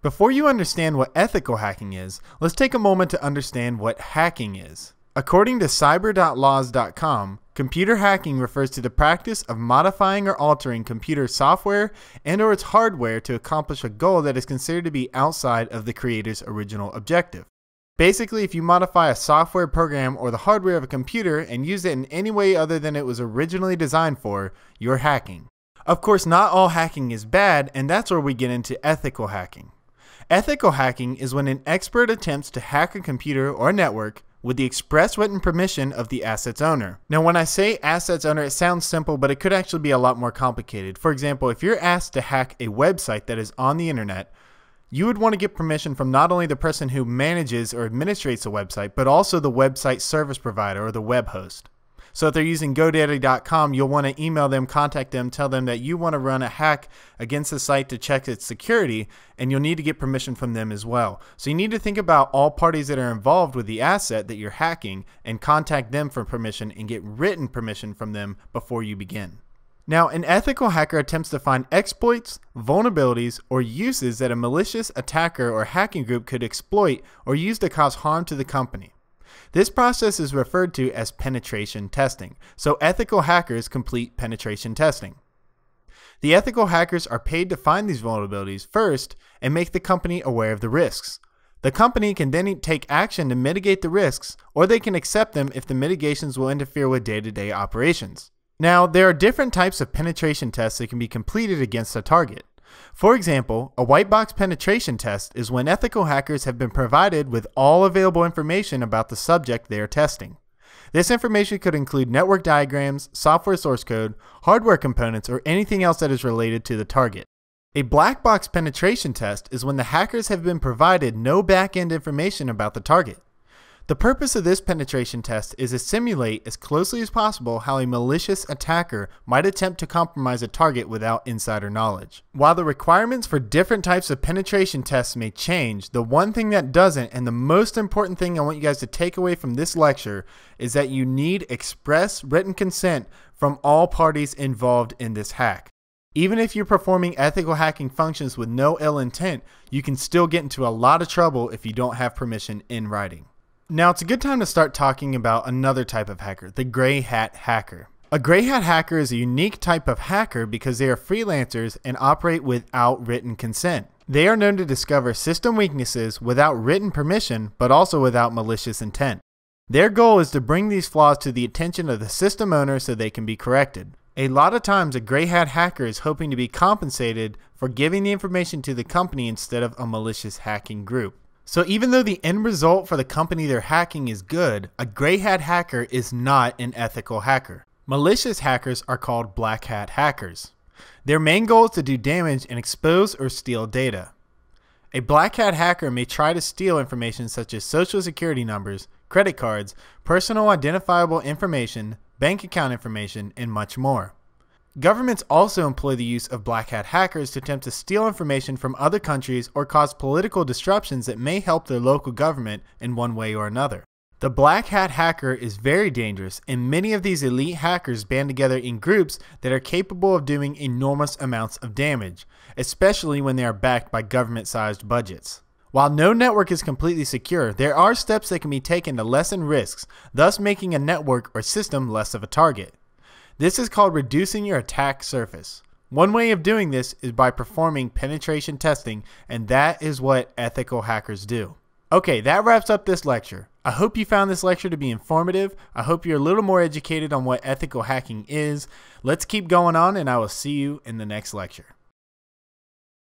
Before you understand what ethical hacking is, let's take a moment to understand what hacking is. According to cyber.laws.com, computer hacking refers to the practice of modifying or altering computer software and or its hardware to accomplish a goal that is considered to be outside of the creator's original objective. Basically, if you modify a software program or the hardware of a computer and use it in any way other than it was originally designed for, you're hacking. Of course, not all hacking is bad, and that's where we get into ethical hacking. Ethical hacking is when an expert attempts to hack a computer or network with the express written permission of the asset's owner. Now, when I say asset's owner, it sounds simple, but it could actually be a lot more complicated. For example, if you're asked to hack a website that is on the internet, you would want to get permission from not only the person who manages or administrates the website, but also the website service provider or the web host. So if they're using GoDaddy.com, you'll want to email them, contact them, tell them that you want to run a hack against the site to check its security, and you'll need to get permission from them as well. So you need to think about all parties that are involved with the asset that you're hacking and contact them for permission and get written permission from them before you begin. Now, an ethical hacker attempts to find exploits, vulnerabilities, or uses that a malicious attacker or hacking group could exploit or use to cause harm to the company. This process is referred to as penetration testing, so ethical hackers complete penetration testing. The ethical hackers are paid to find these vulnerabilities first and make the company aware of the risks. The company can then take action to mitigate the risks, or they can accept them if the mitigations will interfere with day to day operations. Now, there are different types of penetration tests that can be completed against a target. For example, a white box penetration test is when ethical hackers have been provided with all available information about the subject they are testing. This information could include network diagrams, software source code, hardware components, or anything else that is related to the target. A black box penetration test is when the hackers have been provided no back-end information about the target. The purpose of this penetration test is to simulate as closely as possible how a malicious attacker might attempt to compromise a target without insider knowledge. While the requirements for different types of penetration tests may change, the one thing that doesn't, and the most important thing I want you guys to take away from this lecture, is that you need express written consent from all parties involved in this hack. Even if you're performing ethical hacking functions with no ill intent, you can still get into a lot of trouble if you don't have permission in writing. Now it's a good time to start talking about another type of hacker, the gray hat hacker. A gray hat hacker is a unique type of hacker because they are freelancers and operate without written consent. They are known to discover system weaknesses without written permission, but also without malicious intent. Their goal is to bring these flaws to the attention of the system owner so they can be corrected. A lot of times, a gray hat hacker is hoping to be compensated for giving the information to the company instead of a malicious hacking group. So even though the end result for the company they're hacking is good, a gray hat hacker is not an ethical hacker. Malicious hackers are called black hat hackers. Their main goal is to do damage and expose or steal data. A black hat hacker may try to steal information such as social security numbers, credit cards, personal identifiable information, bank account information, and much more. Governments also employ the use of black hat hackers to attempt to steal information from other countries or cause political disruptions that may help their local government in one way or another. The black hat hacker is very dangerous, and many of these elite hackers band together in groups that are capable of doing enormous amounts of damage, especially when they are backed by government sized budgets. While no network is completely secure, there are steps that can be taken to lessen risks, thus making a network or system less of a target. This is called reducing your attack surface. One way of doing this is by performing penetration testing, and that is what ethical hackers do. Okay, that wraps up this lecture. I hope you found this lecture to be informative. I hope you're a little more educated on what ethical hacking is. Let's keep going on, and I will see you in the next lecture.